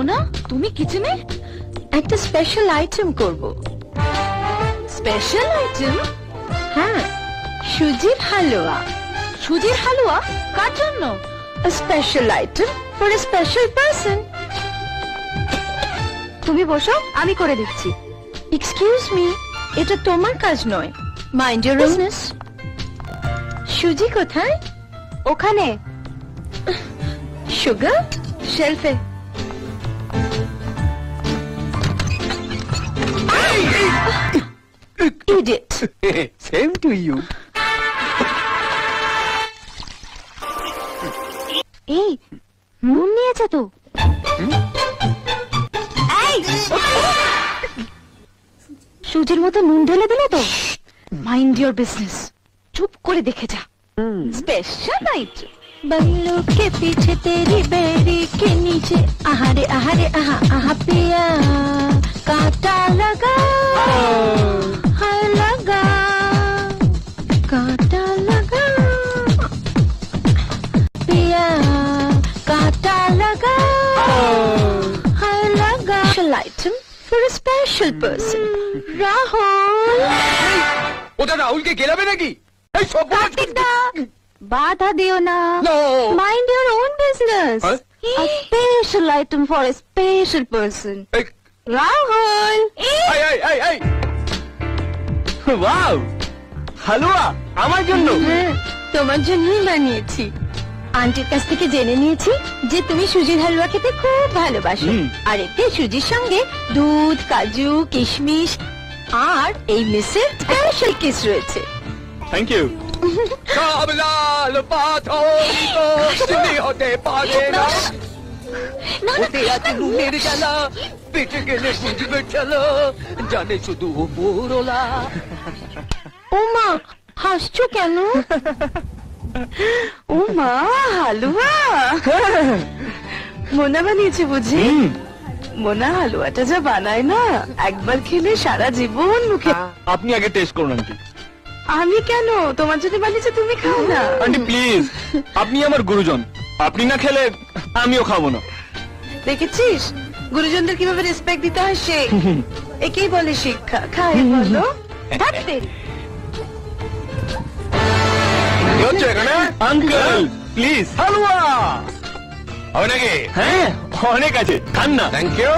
মোনা তুমি কিচেনে? একটা স্পেশাল আইটেম করব। স্পেশাল আইটেম হ্যাঁ সুজির হালুয়া। সুজির হালুয়া? কার জন্য? Special item for a special person তুমি বসো আমি করে দিচ্ছি। এক্সকিউজ মি এটা তোমার কাজ নয়। মাইন্ড ইউর বিজনেস সুজি কোথায়? ওখানে। সুগার শেলফে সেম টু ইউ এই নুন নিয়েছে তো এই, সুজির মতো নুন ঢেলে দিলে তো মাইন্ড ইওর বিজনেস চুপ করে দেখে যা স্পেশাল আইটেম बंगलों के पीछे तेरी बेड़ी के नीचे आहारे आहारे आहा आहा पिया special item for a special person. Rahul ওটা রাহুলকে গেলাবে নাকি? এই সব কার্তিকদা বাধা দিও না। Mind your own business a special item for a special person. Rahul এই এই এই এই ওয়াও হালুয়া আমার জন্য। হ্যাঁ, তোমার জন্যই বানিয়েছি। আন্টির কাছ থেকে জেনে নিয়েছি যে তুমি সুজির হালুয়া খেতে খুব ভালোবাসো। আর এতে সুজির সঙ্গে দুধ কাজু কিশমিশ আর এই মিসের স্পেশাল কিস রয়েছে। থ্যাংক ইউ তো হতে পারে না। ওতে আছে নুনের জ্বালা পেটে গেলে বুঝবে চলো জানে শুধু পুরোলা ওমা হাসছো কেন? ও মা হালুয়া। মোনা বানিয়েছে বুঝি? মোনা হালুয়াটা যা বানায় না একবার খেলে সারা জীবন মুখে আপনি আগে টেস্ট করুন আন্টি আমি কেন? তোমার জন্য বানিয়েছে তুমি খাও না। আন্টি প্লিজ আপনি আমার গুরুজন। আপনি না খেলে আমিও খাব না। দেখেছিস? গুরুজনদের কীভাবে রেসপেক্ট দিতে হয় সে? একেই বলে শিক্ষা। খাই বলো। থাকতে কি হচ্ছে এখানে আঙ্কেল প্লিজ হালুয়া হবে নাকি হ্যাঁ অনেক আছে খান না থ্যাংক ইউ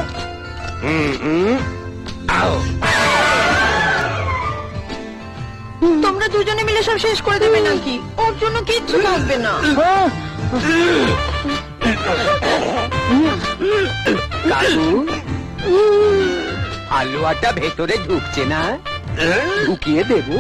তোমরা দুজনে মিলে সব শেষ করে দেবে নাকি ওর জন্য কিচ্ছু থাকবে না কাকু আলুয়াটা ভেতরে ঢুকছে না ঢুকিয়ে দেবো